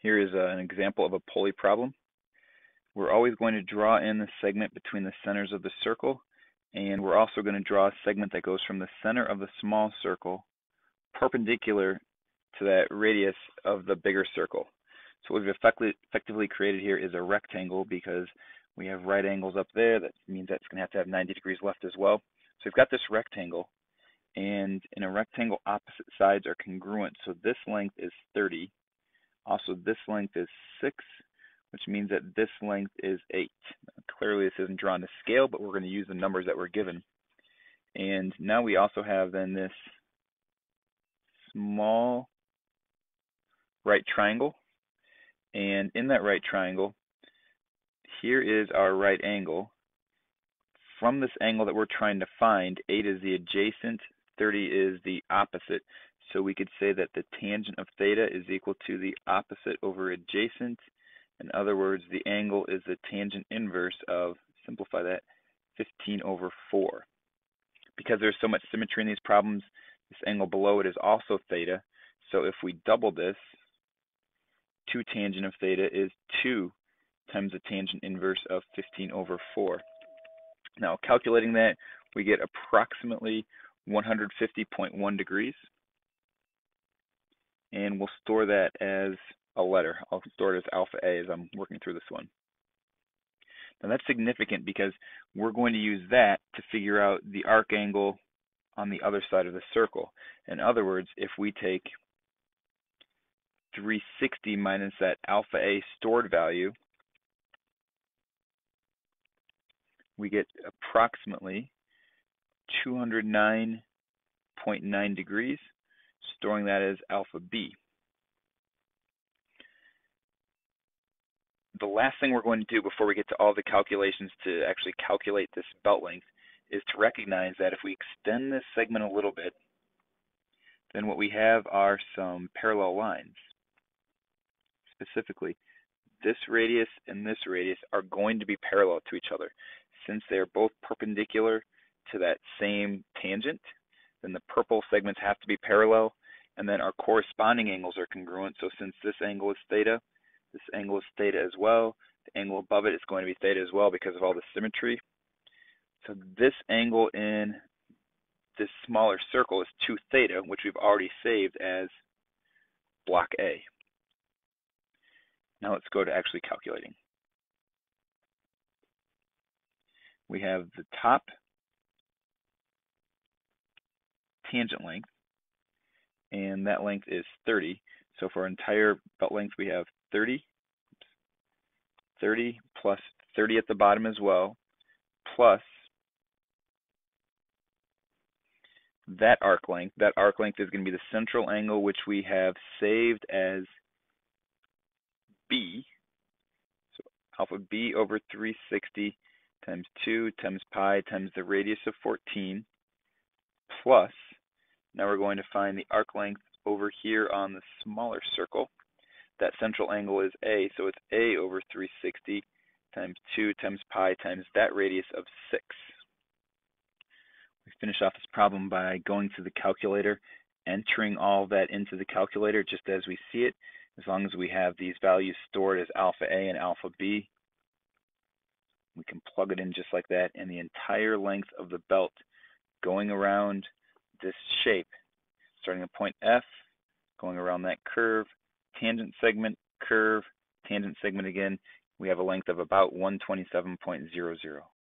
Here is uh, an example of a pulley problem. We're always going to draw in the segment between the centers of the circle, and we're also going to draw a segment that goes from the center of the small circle perpendicular to that radius of the bigger circle. So what we've effectively, effectively created here is a rectangle because we have right angles up there. That means that's going to have to have 90 degrees left as well. So we've got this rectangle, and in a rectangle, opposite sides are congruent. So this length is 30. Also, this length is 6, which means that this length is 8. Clearly, this isn't drawn to scale, but we're going to use the numbers that were given. And now we also have then this small right triangle. And in that right triangle, here is our right angle. From this angle that we're trying to find, 8 is the adjacent, 30 is the opposite. So we could say that the tangent of theta is equal to the opposite over adjacent. In other words, the angle is the tangent inverse of, simplify that, 15 over 4. Because there's so much symmetry in these problems, this angle below it is also theta. So if we double this, 2 tangent of theta is 2 times the tangent inverse of 15 over 4. Now calculating that, we get approximately 150.1 degrees. And we'll store that as a letter. I'll store it as alpha A as I'm working through this one. Now that's significant because we're going to use that to figure out the arc angle on the other side of the circle. In other words, if we take 360 minus that alpha A stored value, we get approximately 209.9 degrees, storing that as alpha B. The last thing we're going to do before we get to all the calculations to actually calculate this belt length is to recognize that if we extend this segment a little bit, then what we have are some parallel lines. Specifically, this radius and this radius are going to be parallel to each other. Since they are both perpendicular to that same tangent, then the purple segments have to be parallel, and then our corresponding angles are congruent. So since this angle is theta, this angle is theta as well. The angle above it is going to be theta as well because of all the symmetry. So this angle in this smaller circle is 2 theta, which we've already saved as alpha A. Now let's go to actually calculating. We have the top tangent length, and that length is 30. So for our entire belt length, we have 30, 30 plus 30 at the bottom as well, plus that arc length. That arc length is going to be the central angle, which we have saved as B. So alpha B over 360 times 2 times pi times the radius of 14 plus, now we're going to find the arc length over here on the smaller circle. That central angle is A, so it's A over 360 times 2 times pi times that radius of 6. We finish off this problem by going to the calculator, entering all that into the calculator just as we see it, as long as we have these values stored as alpha A and alpha B. We can plug it in just like that, and the entire length of the belt going around this shape, starting at point F, going around that curve, tangent segment, curve, tangent segment again, we have a length of about 127.00.